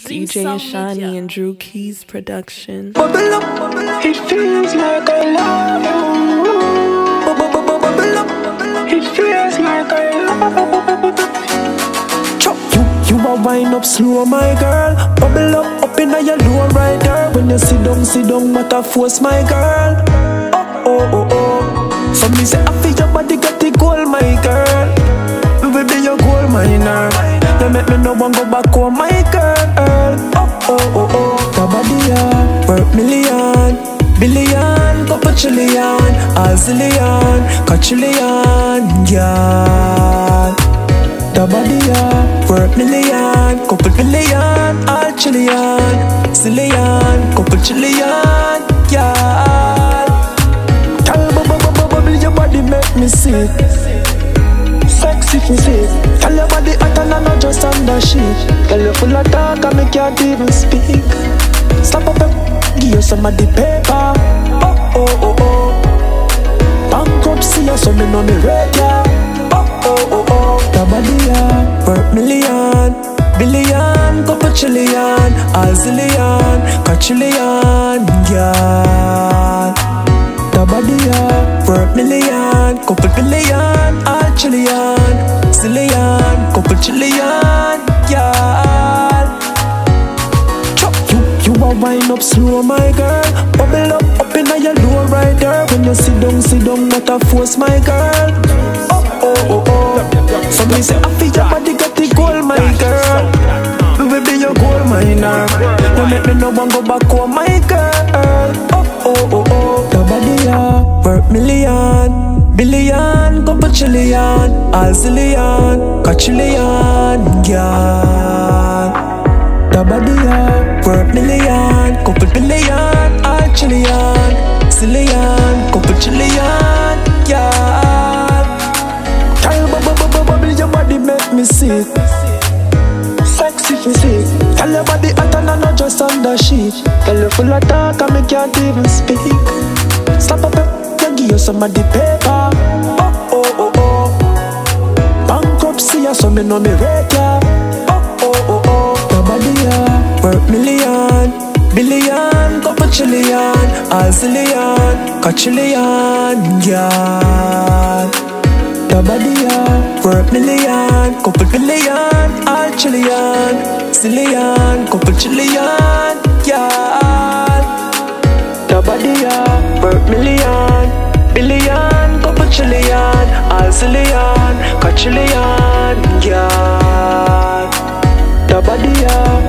DJ Ashani and Drewkeyz production. Bubble up, bubble up. It feels like I love you. Bubble, bubble, bubble up. It feels like I love you. Chop, you, you are wind up slow, my girl. Bubble up, up in your low right there. When you sit down, sit down, what a force, my girl. Oh, oh, oh, oh. So me say, I feel your body got the gold, my girl. We will be your gold miner. You make me no one go back home, billion, couple trillion, a zillion, quadrillion, yeah. The body, yeah. Worth million, couple billion, all trillion, zillion, couple trillion, yeah. Tell bubble, bubble, bubble, your body make me sick. Sexy physique Tell your body hot and I not just the sheet Girl you full of talk and me can't even speak Stop up and give you some of the paper so me know me rate ya. Oh oh oh oh. The body ya Worth million. Billion Couple trillion. A zillion Quadrillion Yeah. The body yeah Worth million, couple billion, all trillion. Zillion, couple trillion, yeah. Chop, you, you a wind up slow, my girl. Bubble up, up in your low right When you sit down, sit down, not a force, my girl. Oh, oh, oh, oh. So me say, I feel your body got the gold, my girl. We will be your gold miner. You make me no one go back home, my girl. Oh, oh, oh, oh. The body, yeah Worth million Billion. Couple trillion A zillion. Quadrillion Yeah The body, yeah Worth million Couple billion A trillion Zillion Couple trillion Yeah. Tell bubble, bubble, bubble Your body make me sick. Sexy physique Tell your body hot and I'm not just on the sheet. Girl you full of talk and me can't even speak. Stop up and give you some of the paper. Oh oh oh oh. Bankruptcy so me know me rate ya Billion Couple trillion A zillion Quadrillion Yeah. The body, yeah Worth million, couple billion, all trillion Zillion, couple trillion, yeah. The body, yeah Worth million, billion, couple trillion All zillion, quadrillion, yeah. The body, yeah